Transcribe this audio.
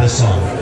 the song.